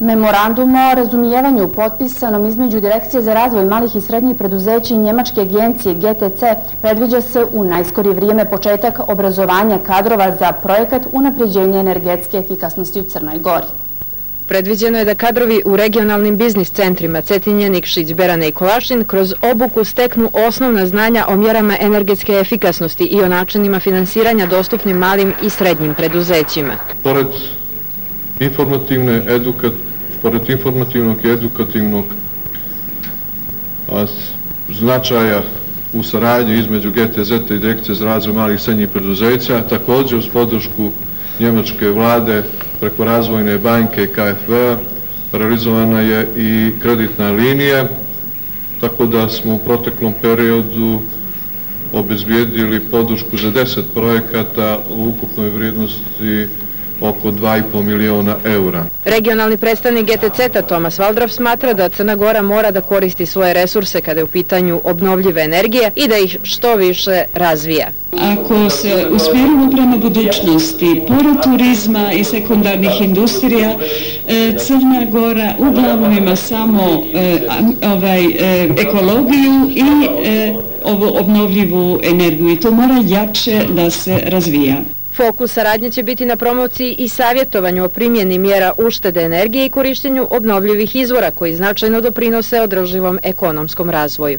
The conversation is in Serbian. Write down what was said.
Memorandum o razumijevanju potpisanom između Direkcije za razvoj malih i srednjih preduzeća i Njemačke agencije GTC predviđa se u najskorije vrijeme početak obrazovanja kadrova za projekat unapređenja energetske efikasnosti u Crnoj Gori. Predviđeno je da kadrovi u regionalnim biznis centrima Cetinje, Nikšić, Berane i Kolašin kroz obuku steknu osnovna znanja o mjerama energetske efikasnosti i o načinima finansiranja dostupnim malim i srednjim preduzećima. Pored informativne, edukat, pored informativnog i edukativnog a, značaja u saradnji između GTZ i Direkcije za razvoj malih i srednjih preduzeća, također uz podršku njemačke vlade preko razvojne banke KFV realizovana je i kreditna linija, tako da smo u proteklom periodu obezbijedili podršku za 10 projekata u ukupnoj vrijednosti oko 2,5 miliona eura. Regionalni predstavnik GTC-a Tomas Valdrav smatra da Crna Gora mora da koristi svoje resurse kada je u pitanju obnovljive energije i da ih što više razvija. Ako se usmjerimo prema budućnosti, pored turizma i sekundarnih industrija, e, Crna Gora uglavnom ima samo e, ovaj, e, ekologiju i ovo obnovljivu energiju i to mora jače da se razvija. Fokus saradnje će biti na promociji i savjetovanju o primjeni mjera uštede energije i korištenju obnovljivih izvora koji značajno doprinose održivom ekonomskom razvoju.